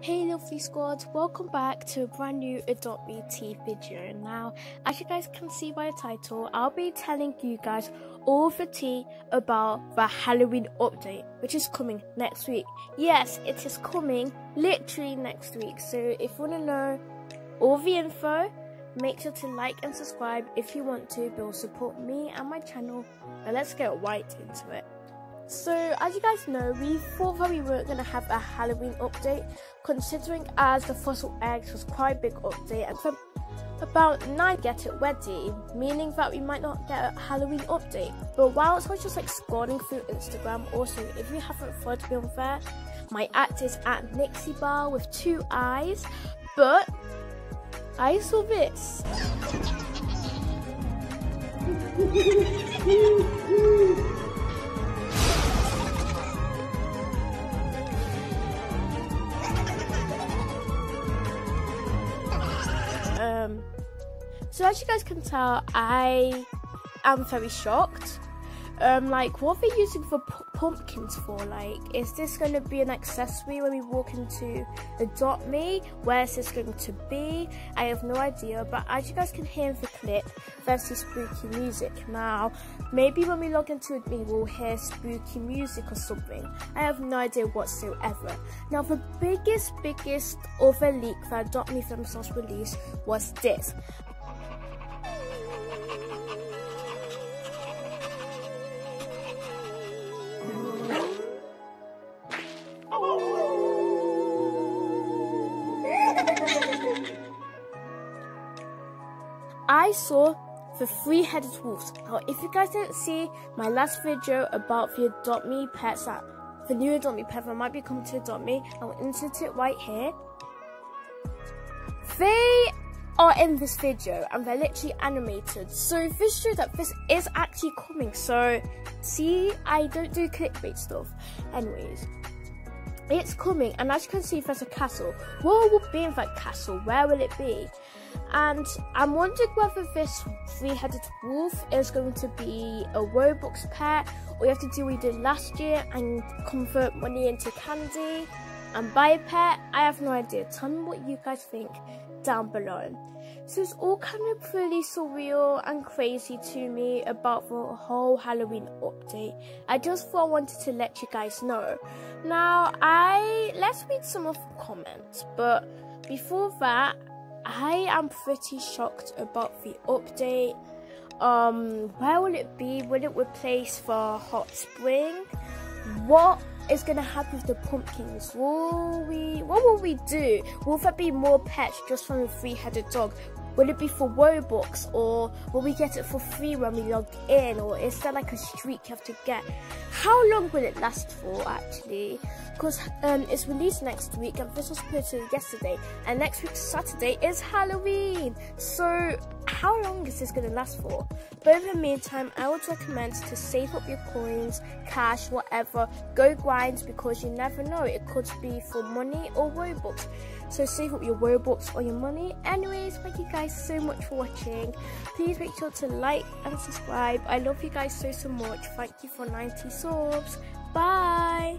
Hey lovely squad, welcome back to a brand new Adopt Me Tea video. Now, as you guys can see by the title, I'll be telling you guys all the tea about the Halloween update, which is coming next week. Yes, it is coming literally next week. So if you want to know all the info, make sure to like and subscribe if you want to. It will support me and my channel. Now let's get right into it. So, as you guys know, we thought that we weren't going to have a Halloween update, considering as the Fossil Eggs was quite a big update, and for about 9 get it ready, meaning that we might not get a Halloween update. But whilst I was just like scrolling through Instagram, also, if you haven't followed me on there, my act is at Nixie Bar with two eyes, but I saw this. Um, so as you guys can tell, I am very shocked. Um, like, what are they using for pumpkins for? Like, is this going to be an accessory when we walk into Adopt Me? Where is this going to be? I have no idea, but as you guys can hear in the clip, there's spooky music. Now, maybe when we log into Adopt Me, we'll hear spooky music or something. I have no idea whatsoever. Now, the biggest, biggest other leak that Adopt Me themselves released was this. I saw the three-headed wolves. Now, if you guys didn't see my last video about the Adopt Me pets, that the new Adopt Me pet that might be coming to Adopt Me, I'll insert it right here. They are in this video and they're literally animated. So this shows that this is actually coming. So see, I don't do clickbait stuff. Anyways, it's coming and as you can see there's a castle. What will be in that castle? Where will it be? And I'm wondering whether this three-headed wolf is going to be a Robux pet, or you have to do what we did last year and convert money into candy and buy a pet. I have no idea. Tell me what you guys think down below. So it's all kind of really surreal and crazy to me about the whole Halloween update. I just thought I wanted to let you guys know. Now, I let's read some of the comments, but before that, I am pretty shocked about the update. Um, where will it be? Will it replace the hot spring? What is gonna happen with the pumpkins? Will we? What will we do? Will there be more pets just from the three-headed dog? Will it be for Robux or will we get it for free when we log in or is there like a streak you have to get? How long will it last for actually? Because um, it's released next week and this was posted yesterday and next week Saturday is Halloween. So how long is this going to last for? But in the meantime, I would recommend to save up your coins, cash, whatever. Go grind because you never know. It could be for money or Robux. So save up your Robux or your money. Anyways, thank you guys so much for watching. Please make sure to like and subscribe. I love you guys so, so much. Thank you for 90 subs. Bye.